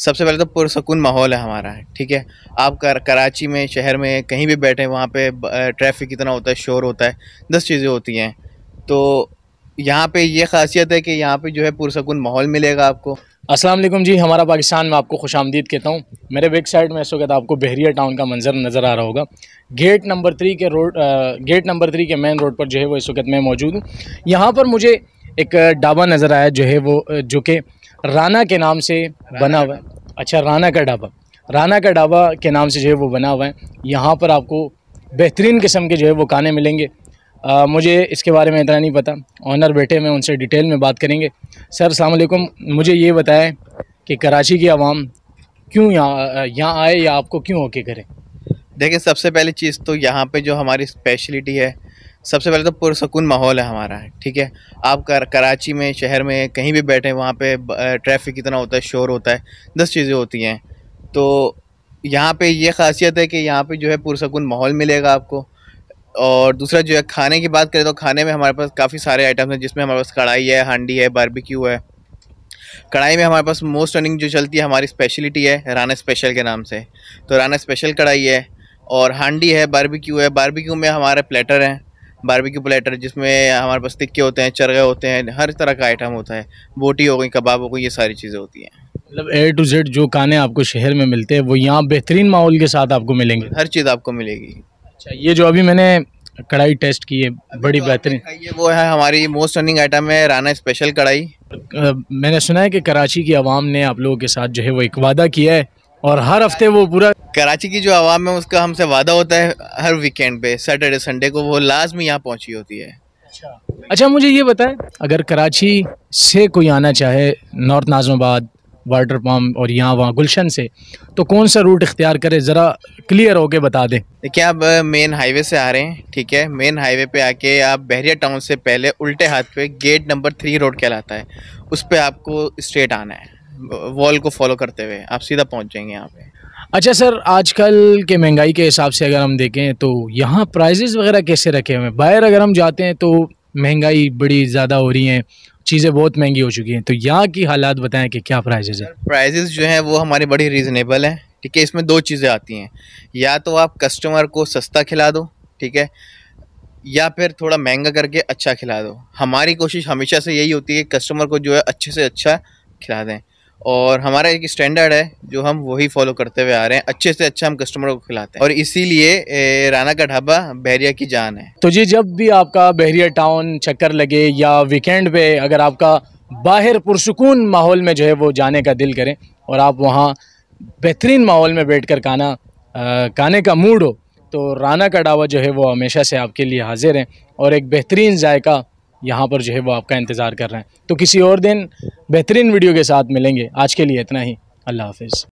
सबसे पहले तो पुरसकून माहौल है हमारा ठीक है? आप कर, कराची में शहर में कहीं भी बैठे वहाँ पे ट्रैफ़िक कितना होता है शोर होता है दस चीज़ें होती हैं। तो यहाँ पे ये खासियत है कि यहाँ पे जो है पुरसकून माहौल मिलेगा आपको। वालेकुम जी हमारा पाकिस्तान में आपको खुश आमदीद कहता हूँ। मेरे साइड में इस वक्त आपको बहरिया टाउन का मंजर नज़र आ रहा होगा। गेट नंबर थ्री के रोड गेट नंबर थ्री के मेन रोड पर जो है वो इस वक्त मैं मौजूद हूँ। यहाँ पर मुझे एक ढाबा नज़र आया जो है वो जो कि राना के नाम से बना हुआ है। अच्छा राना का ढाबा। राना का ढाबा के नाम से जो है वो बना हुआ है। यहाँ पर आपको बेहतरीन किस्म के जो है वो खाने मिलेंगे। आ, मुझे इसके बारे में इतना नहीं पता। ऑनर बैठे में उनसे डिटेल में बात करेंगे। सर सलामकुम मुझे ये बताएँ कि कराची की आवाम क्यों यहाँ यहाँ आए या आपको क्यों ओके करें? देखिए सबसे पहली चीज़ तो यहाँ पे जो हमारी स्पेशलिटी है सबसे पहले तो पुरसकून माहौल है हमारा ठीक है? आप कर, कराची में शहर में कहीं भी बैठे वहाँ पे ट्रैफ़िक कितना होता है शोर होता है दस चीज़ें होती हैं। तो यहाँ पे ये खासियत है कि यहाँ पे जो है पुरसकून माहौल मिलेगा आपको। और दूसरा जो है खाने की बात करें तो खाने में हमारे पास काफ़ी सारे आइटम्स हैं जिसमें हमारे पास कढ़ाई है हांडी है बारबेक्यू है। कढ़ाई में हमारे पास मोस्ट रनिंग जो चलती है हमारी स्पेशलिटी है राना स्पेशल के नाम से। तो राना स्पेशल कढ़ाई है और हांडी है बारबेक्यू है। बारबेक्यू में हमारे प्लेटर हैं बारबेक्यू प्लेटर जिसमें हमारे पास तिक्के होते हैं चरगे होते हैं हर तरह का आइटम होता है। बोटी हो गई कबाब हो गई ये सारी चीज़ें होती हैं। मतलब ए टू जेड जो खाने आपको शहर में मिलते हैं वो यहाँ बेहतरीन माहौल के साथ आपको मिलेंगे। हर चीज़ आपको मिलेगी। अच्छा ये जो अभी मैंने कढ़ाई टेस्ट की है बड़ी बेहतरीन। ये वो है हमारी मोस्ट रनिंग आइटम है राना स्पेशल कढ़ाई। मैंने सुना है कि कराची की आवाम ने आप लोगों के साथ जो है वो एक वादा किया है और हर हफ़्ते वो पूरा कराची की जो आवाम है उसका हमसे वादा होता है हर वीकेंड पे सैटरडे संडे को वो लाजमी यहाँ पहुँची होती है। अच्छा। अच्छा मुझे ये बताएँ अगर कराची से कोई आना चाहे नॉर्थ नाजमाबाद वाटर पम्प और यहाँ वहाँ गुलशन से तो कौन सा रूट इख्तियार करे? ज़रा क्लियर होके बता दें। देखिए आप मेन हाईवे से आ रहे हैं ठीक है? मेन हाईवे पे आके आप बहरिया टाउन से पहले उल्टे हाथ पे गेट नंबर थ्री रोड कहलाता है। उस पर आपको स्ट्रेट आना है। वॉल को फॉलो करते हुए आप सीधा पहुँच जाएँगे यहाँ पे। अच्छा सर आजकल के महँगाई के हिसाब से अगर हम देखें तो यहाँ प्राइजेज़ वगैरह कैसे रखे हुए हैं? बाहर अगर हम जाते हैं तो महँगाई बड़ी ज़्यादा हो रही हैं चीज़ें बहुत महँगी हो चुकी हैं तो यहाँ की हालात बताएँ कि क्या प्राइजेज़ है? प्राइजेज़ जो हैं वो हमारी बड़ी रीज़नेबल हैं ठीक है? इसमें दो चीज़ें आती हैं। या तो आप कस्टमर को सस्ता खिला दो ठीक है? या फिर थोड़ा महँगा करके अच्छा खिला दो। हमारी कोशिश हमेशा से यही होती है कि कस्टमर को जो है अच्छे से अच्छा खिला दें। और हमारा एक स्टैंडर्ड है, जो हम वही फॉलो करते हुए आ रहे हैं। अच्छे से अच्छा हम कस्टमर को खिलाते हैं। और इसीलिए राना का ढाबा बहरिया की जान है। तो जी, जब भी आपका बहरिया टाउन चक्कर लगे या वीकेंड पे अगर आपका बाहर पुरसकून माहौल में जो है वो जाने का दिल करें और आप वहाँ बेहतरीन माहौल में बैठ कर खाना खाने का मूड हो तो राना का ढाबा जो है वो हमेशा से आपके लिए हाजिर है। और एक बेहतरीन जायका यहाँ पर जो है वो आपका इंतज़ार कर रहे हैं। तो किसी और दिन बेहतरीन वीडियो के साथ मिलेंगे। आज के लिए इतना ही। अल्लाह हाफिज़।